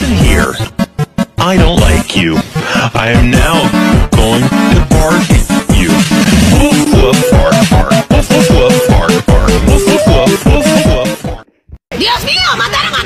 here. I don't like you. I am now going to bark at you. Woof woof bark bark. Woof woof woof bark bark. Woof woof woof woof woof. Dios mío, mataron a